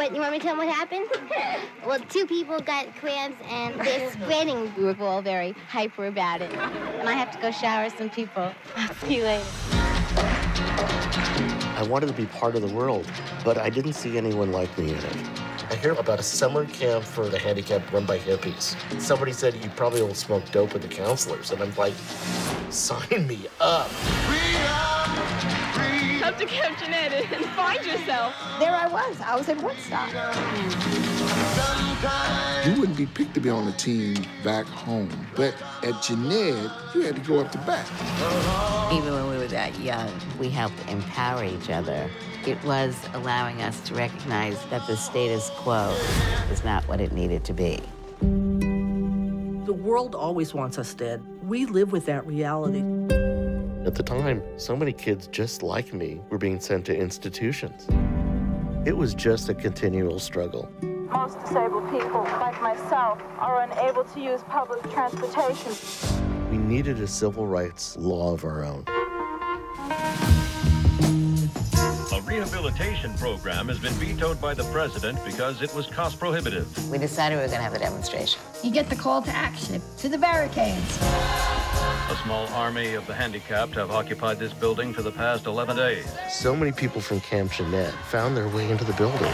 What, you want me to tell them what happened? well, two people got crabs and they're spreading. We were all very hyper about it. And I have to go shower some people. I'll see you later. I wanted to be part of the world, but I didn't see anyone like me in it. I hear about a summer camp for the handicapped run by hippies. Somebody said you probably will smoke dope with the counselors, and I'm like, sign me up. Come to Camp Jened and find yourself. There I was. I was in Woodstock. You wouldn't be picked to be on the team back home, but at Jened, you had to go up to bat. Even when we were that young, we helped empower each other. It was allowing us to recognize that the status quo is not what it needed to be. The world always wants us dead. We live with that reality. At the time, so many kids just like me were being sent to institutions. It was just a continual struggle. Most disabled people, like myself, are unable to use public transportation. We needed a civil rights law of our own. A rehabilitation program has been vetoed by the president because it was cost prohibitive. We decided we were going to have a demonstration. You get the call to action, to the barricades. A small army of the handicapped have occupied this building for the past 11 days. So many people from Camp Jened found their way into the building.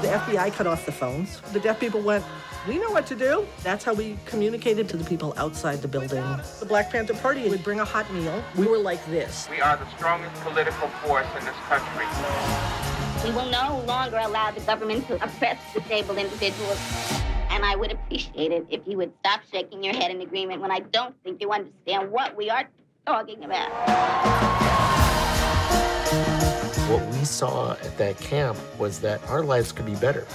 The FBI cut off the phones. The deaf people went, we know what to do. That's how we communicated to the people outside the building. The Black Panther Party would bring a hot meal. We were like this. We are the strongest political force in this country. We will no longer allow the government to oppress disabled individuals. And I would appreciate it if you would stop shaking your head in agreement when I don't think you understand what we are talking about. What we saw at that camp was that our lives could be better.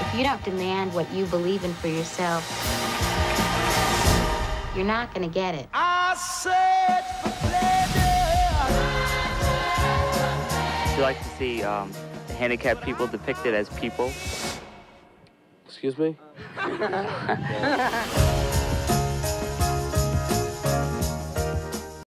If you don't demand what you believe in for yourself, you're not going to get it. You like to see um, the handicapped people depicted as people. Excuse me?